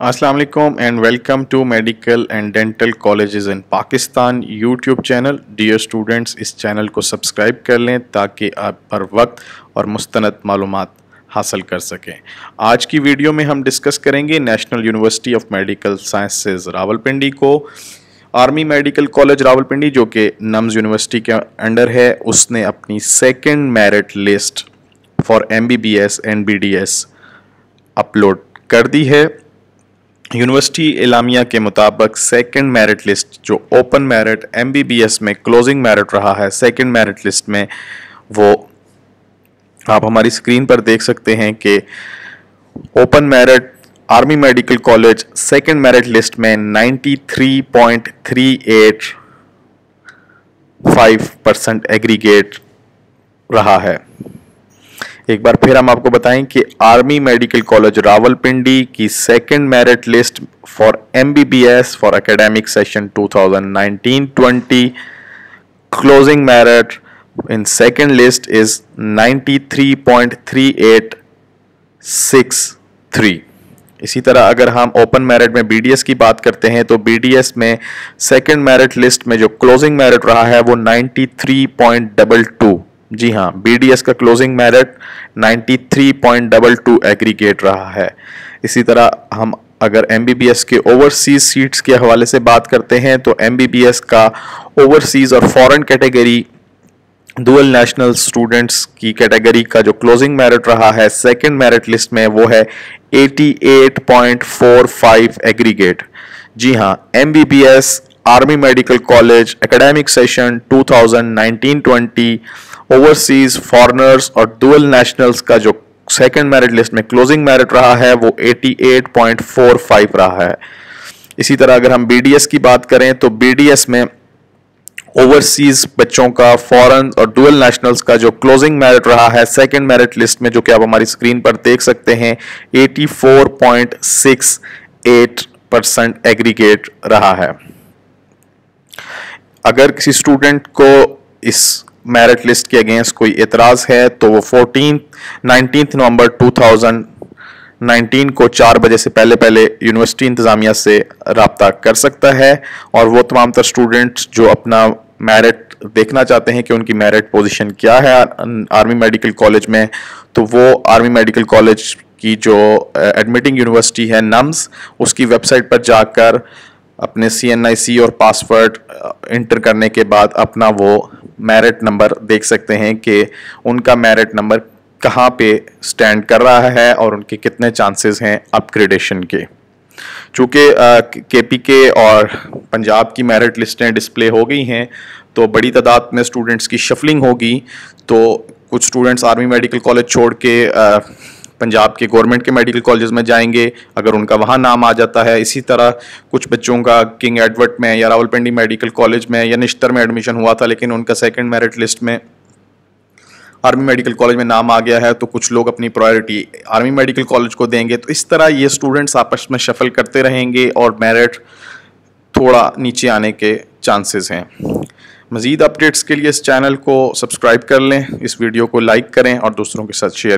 अस्सलाम वालेकुम and welcome to medical and dental colleges in Pakistan YouTube channel dear students इस channel को subscribe कर लें ताकि आप हर वक्त और मुस्तनद मालूम हासिल कर सकें। आज की वीडियो में हम डिस्कस करेंगे national university of medical sciences Rawalpindi को। आर्मी मेडिकल कॉलेज रावलपिंडी, जो कि नम्स यूनिवर्सिटी के अंडर है, उसने अपनी second merit list for M B B S and B D S upload कर दी है। यूनिवर्सिटी इलामिया के मुताबिक सेकंड मेरिट लिस्ट जो ओपन मेरिट एमबीबीएस में क्लोजिंग मेरिट रहा है सेकंड मेरिट लिस्ट में वो आप हमारी स्क्रीन पर देख सकते हैं कि open merit army medical college second merit list में 93.385 परसेंट एग्रीगेट रहा है। एक बार फिर हम आपको बताएँ कि आर्मी मेडिकल कॉलेज रावलपिंडी की second merit list for MBBS for academic session 2019-20 closing merit in second list is 93.3863 इसी तरह अगर हम ओपन मेरिट में बीडीएस की बात करते हैं तो बीडीएस में सेकंड मेरिट लिस्ट में जो क्लोजिंग मेरिट रहा है, वो 93.22 जी हाँ बीडीएस का क्लोजिंग मेरिट 93.22 एग्रीगेट रहा है। इसी तरह हम अगर एमबीबीएस के ओवरसीज सीट्स के हवाले से बात करते हैं तो एमबीबीएस का ओवरसीज और foreign category dual national students की कैटेगरी का जो क्लोजिंग मेरिट रहा है सेकंड मेरिट लिस्ट में, वो है 88.45 एग्रीगेट जी हाँ M army medical college academic session 2019-20 overseas foreigners और डुअल नेशनल्स का जो सेकंड मेरिट लिस्ट में क्लोजिंग मेरिट रहा है, वो 88.45 रहा है। इसी तरह अगर हम बीडीएस की बात करें तो बीडीएस में ओवरसीज बच्चों का फॉरन और डुअल नेशनल्स का जो क्लोजिंग मेरिट रहा है सेकंड मेरिट लिस्ट में, जो कि आप हमारी स्क्रीन पर देख सकते हैं 84.68 परसेंट एग्रीगेट रहा है। अगर किसी स्टूडेंट को इस मेरिट लिस्ट के अगेंस्ट कोई एतराज़ है तो वो फोर्टीन नाइनटीन नवंबर 2019 को चार बजे से पहले पहले यूनिवर्सिटी इंतज़ामिया से रबता कर सकता है। और वो तमाम तर स्टूडेंट्स जो अपना मेरिट देखना चाहते हैं कि उनकी मेरिट पोजीशन क्या है आर्मी मेडिकल कॉलेज में तो वो आर्मी मेडिकल कॉलेज की जो एडमिटिंग यूनिवर्सिटी है नम्स उसकी वेबसाइट पर जाकर अपने सी एन आई सी और पासवर्ड इंटर करने के बाद अपना वो मेरिट नंबर देख सकते हैं कि उनका मेरिट नंबर कहाँ पे स्टैंड कर रहा है और उनके कितने चांसेस हैं अपग्रेडेशन के। चूँकि के पी के और पंजाब की मेरिट लिस्टें डिस्प्ले हो गई हैं तो बड़ी तादाद में स्टूडेंट्स की शफलिंग होगी तो कुछ स्टूडेंट्स आर्मी मेडिकल कॉलेज छोड़ के पंजाब के गवर्नमेंट के मेडिकल कॉलेज में जाएँगे, अगर उनका वहाँ नाम आ जाता है। इसी तरह कुछ बच्चों का किंग एडवर्ट में या रावलपिंडी मेडिकल कॉलेज में या निश्तर में एडमिशन हुआ था, लेकिन उनका सेकेंड मेरिट लिस्ट में आर्मी मेडिकल कॉलेज में नाम आ गया है तो कुछ लोग अपनी प्रायोरिटी आर्मी मेडिकल कॉलेज को देंगे। तो इस तरह ये स्टूडेंट्स आपस में शफल करते रहेंगे और मेरिट थोड़ा नीचे आने के चांसेस हैं। मज़ीद अपडेट्स के लिए इस चैनल को सब्सक्राइब कर लें, इस वीडियो को लाइक करें और दूसरों के साथ शेयर